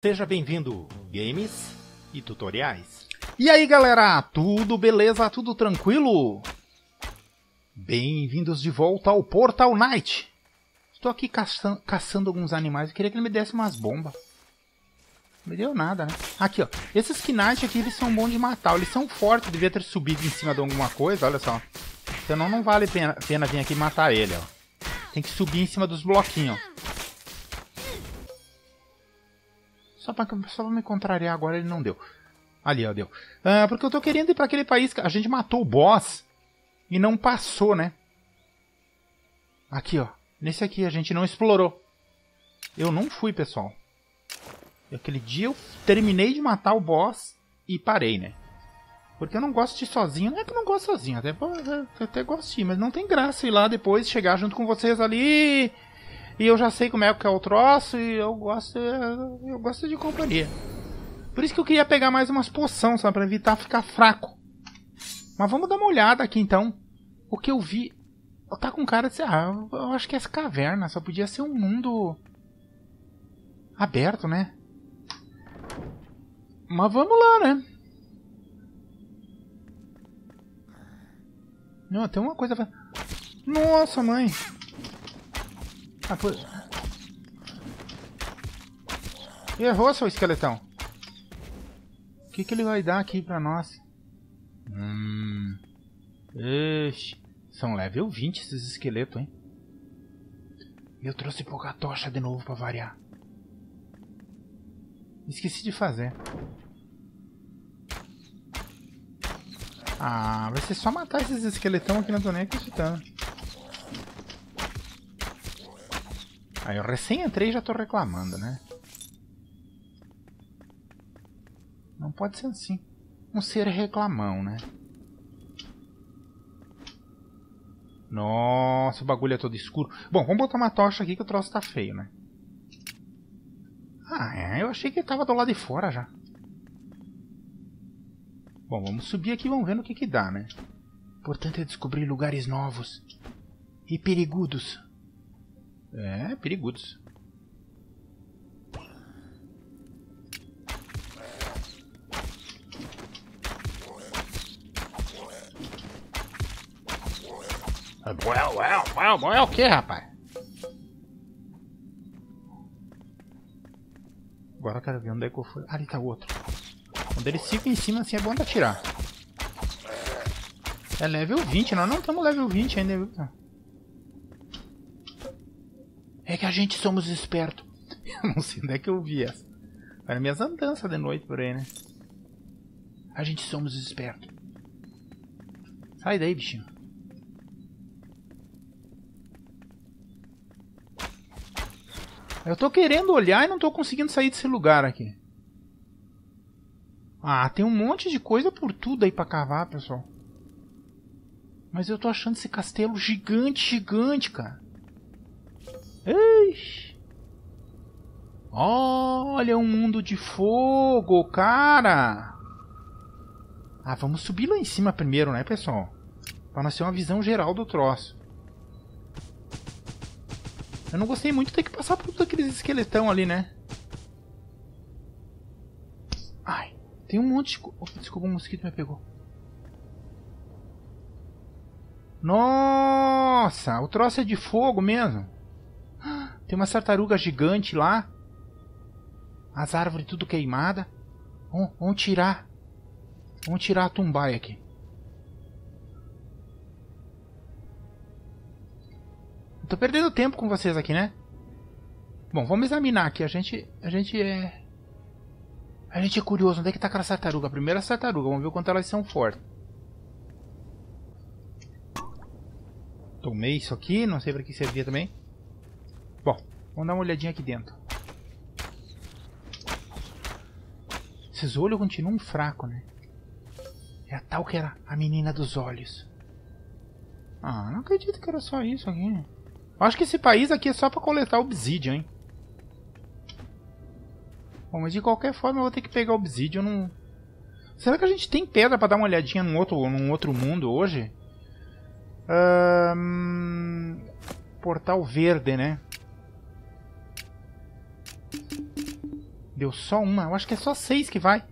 Seja bem-vindo, games e tutoriais. E aí galera, tudo beleza? Tudo tranquilo? Bem-vindos de volta ao Portal Knight. Estou aqui caçando, caçando alguns animais, eu queria que ele me desse umas bombas. Não me deu nada, né? Aqui, ó. Esses Knight aqui, eles são bons de matar. Eles são fortes, devia ter subido em cima de alguma coisa, olha só. Senão não vale pena, pena vir aqui matar ele, ó. Tem que subir em cima dos bloquinhos, ó. Só pra, só pra me contrariar agora ele não deu. Ali, ó, deu. Ah, porque eu tô querendo ir pra aquele país que a gente matou o boss e não passou, né? Aqui, ó. Nesse aqui a gente não explorou. Eu não fui, pessoal. Aquele dia eu terminei de matar o boss e parei, né? Porque eu não gosto de ir sozinho. Não é que eu não gosto sozinho, até, até gosto de ir, mas não tem graça ir lá depois, chegar junto com vocês ali e eu já sei como é que é o troço e eu gosto, eu gosto de companhia. Por isso que eu queria pegar mais umas poções, só para evitar ficar fraco. Mas vamos dar uma olhada aqui então. O que eu vi. Tá com cara de ser. Ah, eu acho que essa caverna só podia ser um mundo. aberto, né? Mas vamos lá, né? Não, tem uma coisa. Nossa, mãe! Ah, por... Errou, seu esqueletão. O que, que ele vai dar aqui pra nós? Hum... Ixi. São level 20 esses esqueletos, hein? Eu trouxe pouca tocha de novo pra variar. Esqueci de fazer. Ah, vai ser só matar esses esqueletão aqui na tô nem acreditando. Aí eu recém entrei e já tô reclamando, né? Não pode ser assim. Um ser reclamão, né? Nossa, o bagulho é todo escuro. Bom, vamos botar uma tocha aqui que o troço tá feio, né? Ah, é, eu achei que ele tava do lado de fora já. Bom, vamos subir aqui e vamos ver no que que dá, né? Importante é descobrir lugares novos e perigudos. É, perigosos. Well, well, well, well, o que, rapaz? Agora eu quero ver onde é que eu fui. Ah, ali tá o outro. Quando eles ficam em cima, assim, é bom de atirar. É level 20, nós não estamos level 20 ainda, viu? É que a gente somos espertos. Eu não sei onde é que eu vi essa. Era minhas andanças de noite por aí, né? A gente somos espertos. Sai daí, bichinho. Eu tô querendo olhar e não tô conseguindo sair desse lugar aqui. Ah, tem um monte de coisa por tudo aí pra cavar, pessoal. Mas eu tô achando esse castelo gigante, gigante, cara. Ixi. Olha um mundo de fogo, cara! Ah, vamos subir lá em cima primeiro, né, pessoal? Pra nós ter uma visão geral do troço. Eu não gostei muito de ter que passar por todos aqueles esqueletão ali, né? Ai, tem um monte de... Desculpa, um mosquito me pegou. Nossa, o troço é de fogo mesmo. Tem uma tartaruga gigante lá. As árvores tudo queimada. Vamos, tirar. Vamos tirar a tumbaia aqui. tô perdendo tempo com vocês aqui, né? Bom, vamos examinar aqui. A gente, a gente é... A gente é curioso. Onde é que tá aquela tartaruga? Primeira tartaruga. Vamos ver o quanto elas são fortes. Tomei isso aqui. Não sei para que servia também. Vamos dar uma olhadinha aqui dentro. Esses olhos continuam fracos, né? É a tal que era a menina dos olhos. Ah, não acredito que era só isso aqui. Acho que esse país aqui é só pra coletar obsidian, hein? Bom, mas de qualquer forma eu vou ter que pegar obsidian. Não... Será que a gente tem pedra pra dar uma olhadinha num outro, num outro mundo hoje? Portal verde, né? Deu só uma. Eu acho que é só seis que vai.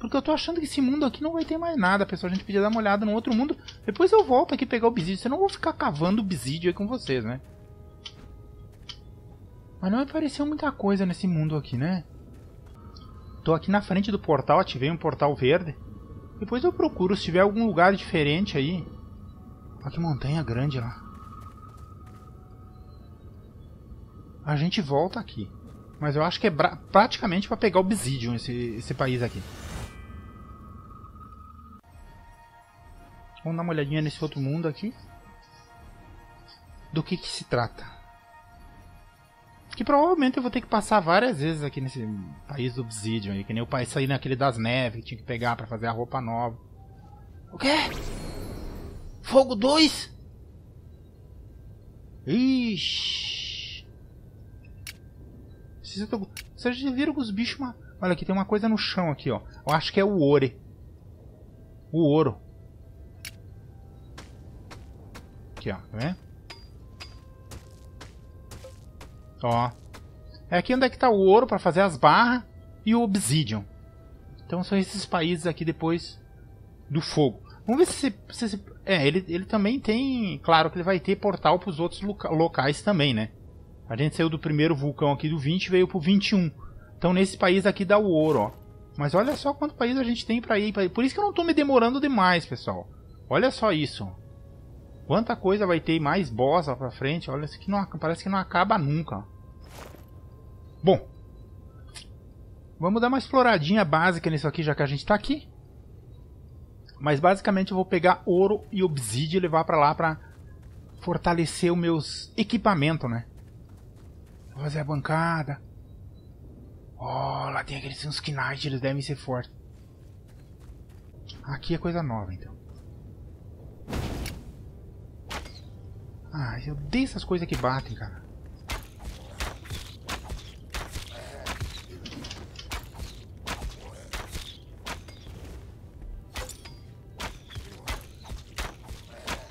Porque eu tô achando que esse mundo aqui não vai ter mais nada, pessoal. A gente podia dar uma olhada no outro mundo. Depois eu volto aqui pegar o obsídio. Você não vou ficar cavando obsídio aí com vocês, né? Mas não apareceu muita coisa nesse mundo aqui, né? Tô aqui na frente do portal, ativei um portal verde. Depois eu procuro se tiver algum lugar diferente aí. Olha que montanha grande lá. A gente volta aqui. Mas eu acho que é praticamente para pegar Obsidian esse, esse país aqui. Vamos dar uma olhadinha nesse outro mundo aqui. Do que, que se trata. Que provavelmente eu vou ter que passar várias vezes aqui nesse país do Obsidian aí. Que nem o país sair naquele das neves que tinha que pegar para fazer a roupa nova. O quê? Fogo 2? Ixi. Vocês já viram os bichos... Olha, aqui tem uma coisa no chão aqui, ó. Eu acho que é o ouro. O ouro. Aqui, ó. Tá vendo? Ó. É aqui onde é que tá o ouro para fazer as barras e o obsidian. Então são esses países aqui depois do fogo. Vamos ver se, se, se é, ele, ele também tem. Claro que ele vai ter portal para os outros loca locais também, né? A gente saiu do primeiro vulcão aqui do 20 e veio pro 21. Então nesse país aqui dá o ouro, ó. Mas olha só quanto país a gente tem para ir, ir. Por isso que eu não tô me demorando demais, pessoal. Olha só isso. Quanta coisa vai ter mais boss lá pra frente. Olha, isso aqui não, parece que não acaba nunca. Bom. Vamos dar uma exploradinha básica nisso aqui, já que a gente tá aqui. Mas basicamente eu vou pegar ouro e obsidian e levar para lá para fortalecer os meus equipamentos, né? Vou fazer a bancada. Oh, lá tem aqueles uns knights, eles devem ser fortes. Aqui é coisa nova, então. Ah, eu odeio essas coisas que batem, cara.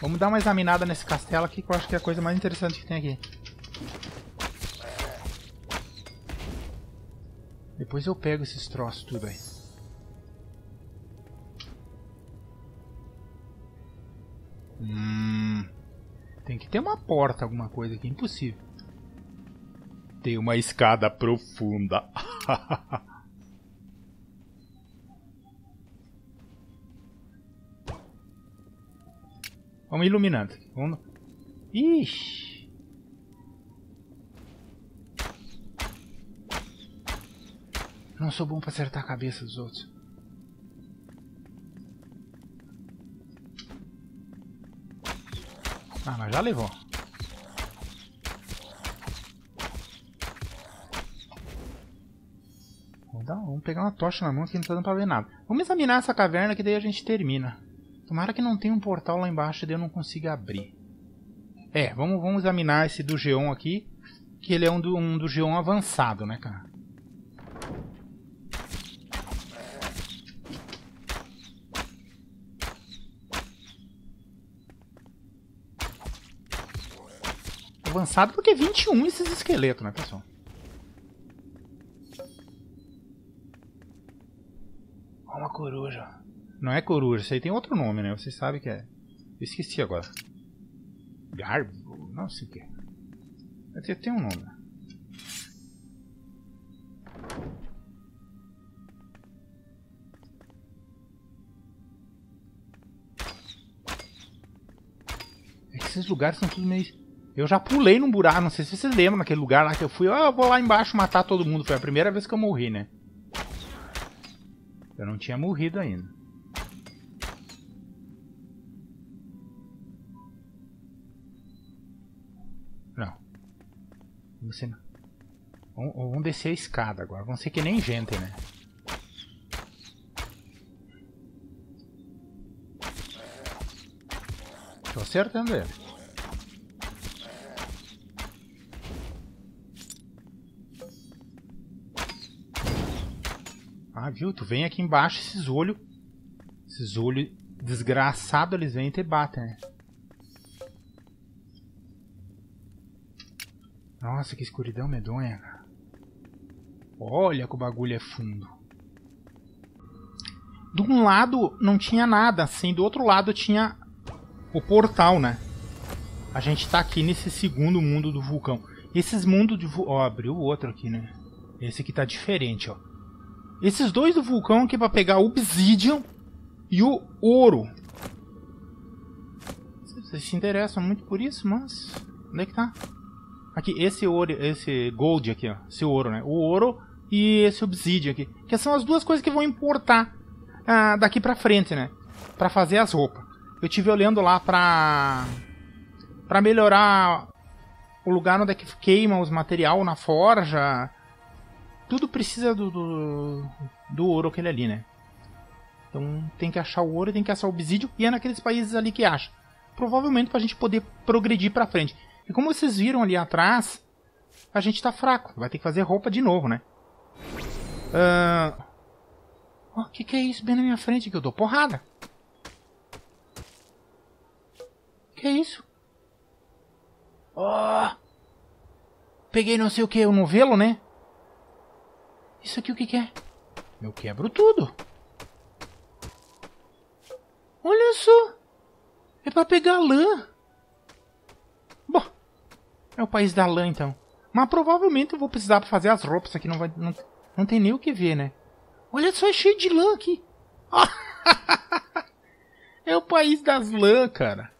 Vamos dar uma examinada nesse castelo aqui, que eu acho que é a coisa mais interessante que tem aqui. Depois eu pego esses troços tudo aí. Hum, tem que ter uma porta, alguma coisa aqui. Impossível. Tem uma escada profunda. Vamos iluminando. Vamos... Ixi. Não sou bom para acertar a cabeça dos outros. Ah, mas já levou. Vamos, pegar uma tocha na mão que não tá dando pra ver nada. Vamos examinar essa caverna que daí a gente termina. Tomara que não tenha um portal lá embaixo e eu não consiga abrir. É, vamos, vamos examinar esse do Geon aqui. Que ele é um do, um do Geon avançado, né, cara? Avançado porque 21 esses esqueletos, né, pessoal? Uma coruja. Não é coruja, isso aí tem outro nome, né? Vocês sabem que é. Eu esqueci agora. Garbo? Não sei o que. Tem, tem um nome. É que esses lugares são tudo meio. Eu já pulei num buraco, não sei se vocês lembram naquele lugar lá que eu fui. Ah, eu vou lá embaixo matar todo mundo. Foi a primeira vez que eu morri, né? Eu não tinha morrido ainda. Você não. Vamos descer a escada agora. Vamos ser que nem gente, né? Tô acertando ele. Ah, viu? Tu vem aqui embaixo, esses olhos. Esses olhos desgraçados, eles vêm e te batem, né? Nossa, que escuridão medonha, cara. Olha que o bagulho é fundo. De um lado não tinha nada, assim, do outro lado tinha o portal, né? A gente tá aqui nesse segundo mundo do vulcão. Esses mundos de. Ó, abriu o outro aqui, né? Esse aqui tá diferente, ó. Esses dois do vulcão aqui pra pegar o Obsidian e o ouro. Vocês se interessam muito por isso, mas. Onde é que tá? Aqui, esse ouro, esse gold aqui, ó. Esse ouro, né? O ouro e esse obsidian aqui. Que são as duas coisas que vão importar ah, daqui pra frente, né? Pra fazer as roupas. Eu tive olhando lá pra. pra melhorar o lugar onde é que queima os material na forja. Tudo precisa do, do, do ouro aquele ali, né? Então tem que achar o ouro, tem que achar o obsídio e é naqueles países ali que acha. Provavelmente pra gente poder progredir pra frente. E como vocês viram ali atrás, a gente tá fraco. Vai ter que fazer roupa de novo, né? O uh... oh, que, que é isso bem na minha frente que eu dou porrada? Que é isso? Oh! Peguei não sei o que, o novelo, né? Isso aqui o que, que é? Eu quebro tudo. Olha só. É pra pegar lã. Bom, é o país da lã então. Mas provavelmente eu vou precisar pra fazer as roupas. Aqui não vai. Não, não tem nem o que ver, né? Olha só, é cheio de lã aqui. é o país das lã, cara.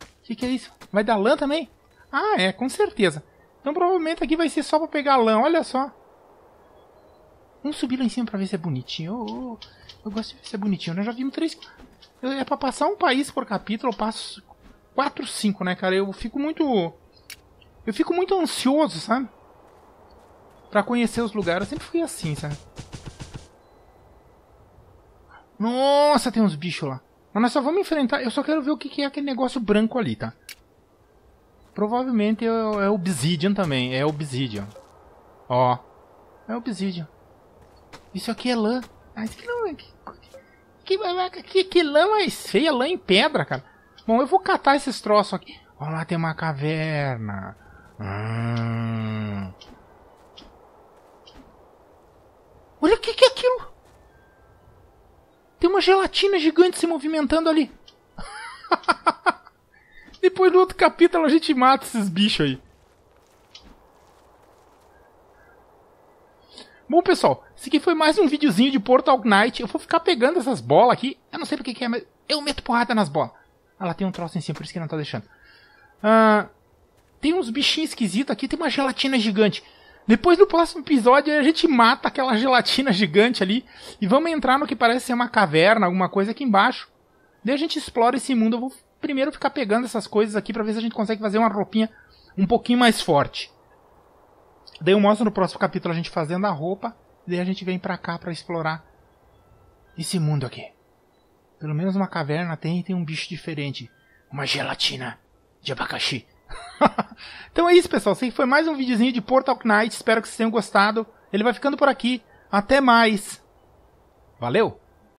O que, que é isso? Vai dar lã também? Ah, é, com certeza. Então provavelmente aqui vai ser só pra pegar lã, olha só. Vamos subir lá em cima pra ver se é bonitinho. Oh, oh, eu gosto de ver se é bonitinho. Nós já vimos três. É pra passar um país por capítulo, eu passo 4, 5, né, cara? Eu fico muito. Eu fico muito ansioso, sabe? Pra conhecer os lugares. Eu sempre fui assim, sabe? Nossa, tem uns bichos lá. Mas nós só vamos enfrentar. Eu só quero ver o que é aquele negócio branco ali, tá? Provavelmente é, é Obsidian também. É Obsidian. Ó. É Obsidian. Isso aqui é lã. Ah, isso aqui não é. Que, que, que lã mais feia, lã em pedra, cara. Bom, eu vou catar esses troços aqui. Olha lá, tem uma caverna. Hum. Olha o que, que é aquilo. Tem uma gelatina gigante se movimentando ali. Depois do outro capítulo a gente mata esses bichos aí. Bom, pessoal, esse aqui foi mais um videozinho de Portal Knight. Eu vou ficar pegando essas bolas aqui. Eu não sei porque que é, mas eu meto porrada nas bolas. Ela tem um troço em cima, por isso que não tá deixando. Uh, tem uns bichinhos esquisitos aqui, tem uma gelatina gigante. Depois do próximo episódio a gente mata aquela gelatina gigante ali e vamos entrar no que parece ser uma caverna, alguma coisa aqui embaixo. Daí a gente explora esse mundo. Eu vou primeiro ficar pegando essas coisas aqui para ver se a gente consegue fazer uma roupinha um pouquinho mais forte. Daí eu mostro no próximo capítulo a gente fazendo a roupa. Daí a gente vem pra cá para explorar esse mundo aqui. Pelo menos uma caverna tem e tem um bicho diferente. Uma gelatina de abacaxi. então é isso, pessoal. Esse foi mais um videozinho de Portal Knight. Espero que vocês tenham gostado. Ele vai ficando por aqui. Até mais. Valeu!